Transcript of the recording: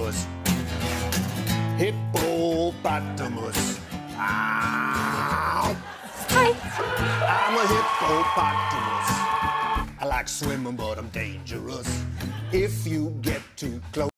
hippopotamus. Hippopotamus. Hi. I'm a hippopotamus. I like swimming, but I'm dangerous. If you get too close.